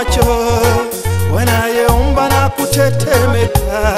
macho, wanayeomba na kutetemeka.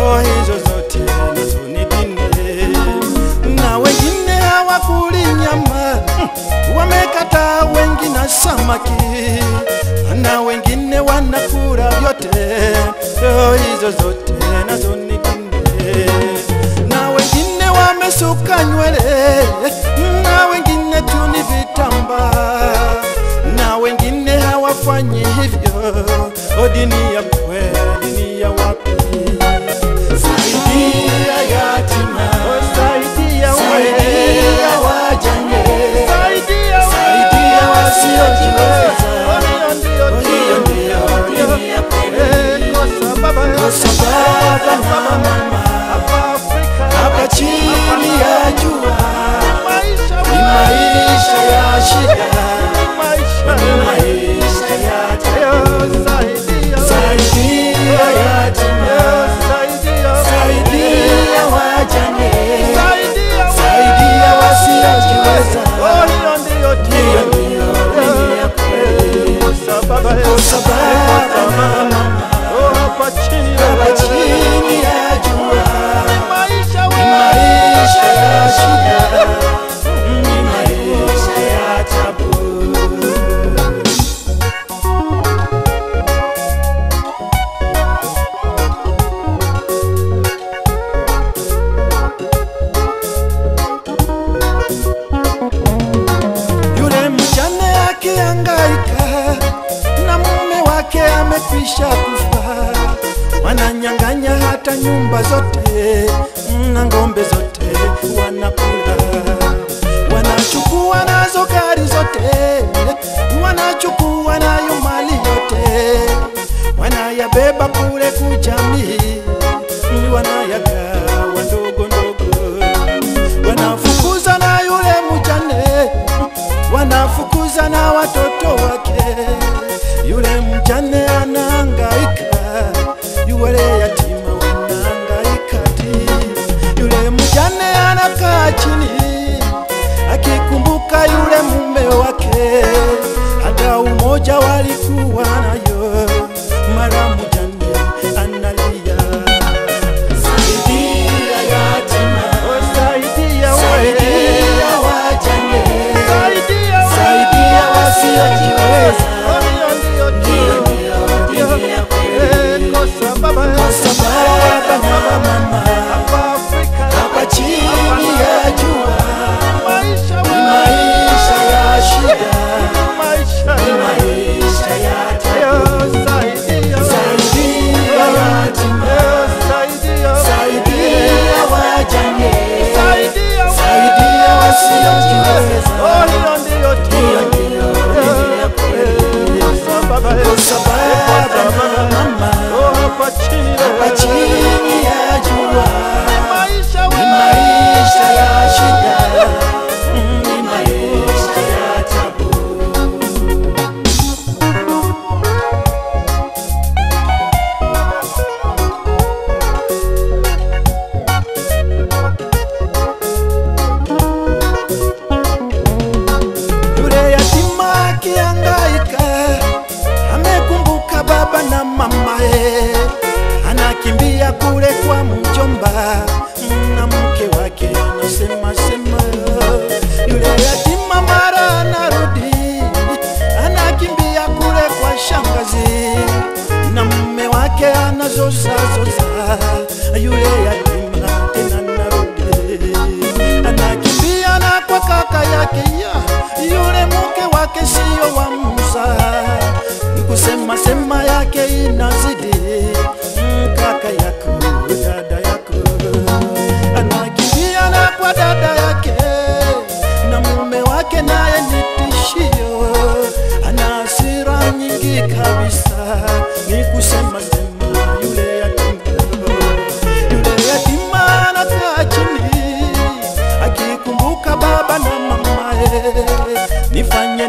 Oh, hizo zote nazo ni dini, na wengine hawakuli nyama wamekataa wengi na samaki, na wengine wanakula vyote. Oh, hizo zote nazo ni na wengine wamesuka nywele, na wengine tu ni Oh, amekwisha kufa, wananyang'anya hata nyumba zote na ng'ombe zote wanakula, wanachukua nazo gari zote, wanachukua nayo mali yote, wanayabeba kule kujamii, wanayagawa ndogo ndogo. Wanafukuza na yule mjane, wanafukuza na watoto wake. Yule mjane yule mume wake, hata umoja walikuwa nayo, mara mjane analia. Saidia yatima, Saidia saidia wajane, Saidia saidia wasiojiweza. Hiyo ndio ndio dini ya kweli. Kosa baba. Kosa baba na mama anasema sema. Yule yatima mara anarudi, anakimbia kule kwa shangazi na mume wake anazoza zoza. Yule yatima tena narudi, anakimbia na kwa kaka yake ya yule mke wake sio wa Musa, kusema sema yake inazidi kabisa. Ni kusema njema yule yatima, yule yatima anakaa chini. Akikumbuka baba na mamaye, nifanye